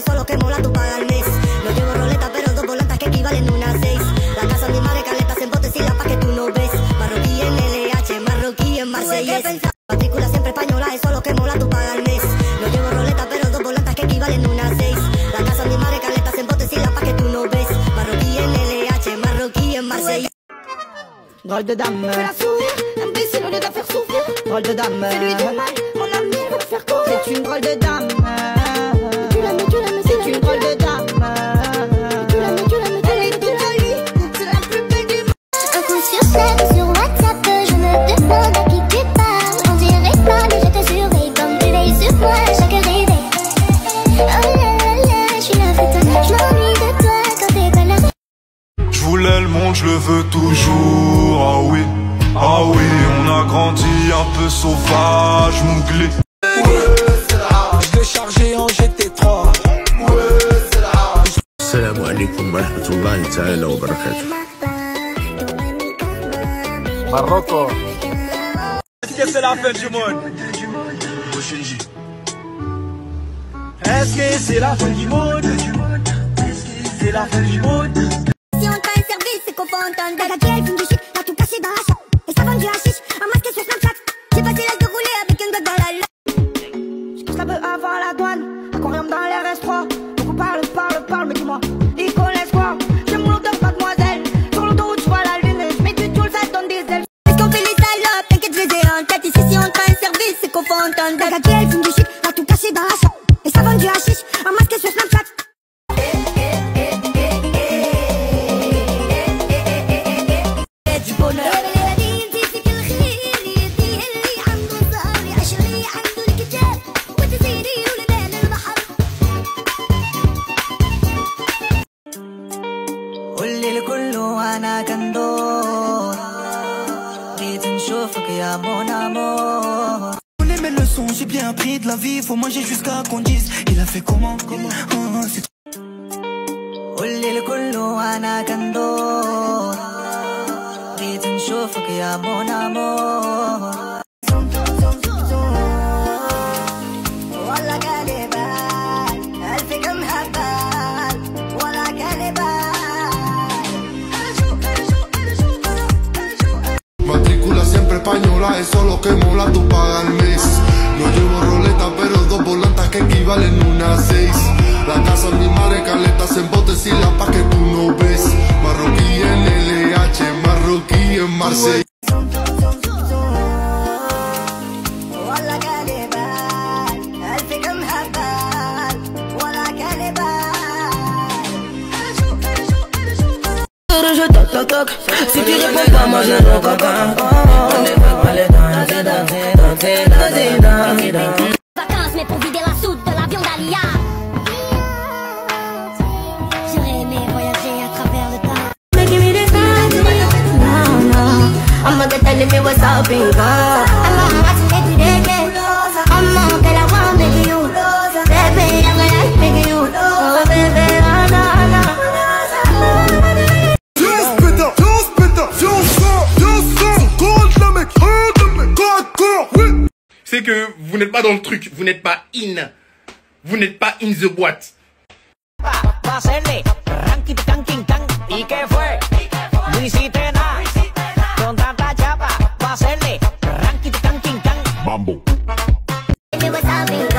eso lo que mola tú pagas al mes. No llevo roleta, pero dos volantas que equivalen una seis. La casa de mi madre, caletas en botes y la paz que tú no ves. Marroquí en LH, marroquí en Marsella. Matrícula siempre española, eso lo que mola tú pagas al mes. No llevo roleta, pero dos volantas que equivalen una seis. La casa de mi madre, caletas en botes y la paz que tú no ves. Marroquí en LH, marroquí en Marsella. Drôle de dame, c'est l'union de faire souffrir. Drôle de dame, lui du mal. monde, je le veux toujours. Ah oui, ah oui, on a grandi un peu sauvage, mouglé. Je l'ai chargé en GT3 السلام عليكم ورحمة الله تعالى وبركاته Marocco Est-ce que c'est la fin du monde Est-ce que c'est la fin du monde C'est la fin du monde Fume du shit, t'as tout caché dans la chambre Et ça vend du hashish, un masque sur Snapchat J'ai passé l'âge de rouler avec un gars dans la langue Je pousse un peu avant la douane. Aquarium dans l'air S3. Beaucoup parlent, parlent, parlent, mais dis-moi, ils connaissent quoi? J'aime l'odeur, mademoiselle. Sur l'autoroute, je vois la lune. Je mets du tout, ça donne des ailes. Est-ce qu'on fait les salopes, t'inquiète, je les ai en tête Ici si on un service, c'est qu'on entendre du shit, t'as tout dans la chambre Et ça vend du hashish, ريت نشوفك يا مون امور Connais mes leçons, j'ai bien appris de la vie Faut manger jusqu'à qu'on dise Il a fait comment, comment Ah, c'est قولي لكله وانا كندور ريت نشوفك يا مون امور eso es lo que mola, tú pagas el mes. No llevo roleta, pero dos volantas que equivalen una seis. La casa de mi madre, caletas en botes y la paz que tú no ves. Marroquí en LH, marroquí en Marsella. What's up, you you oui. c'est que vous n'êtes pas dans le truc, vous n'êtes pas in, vous n'êtes pas in the boîte. always you.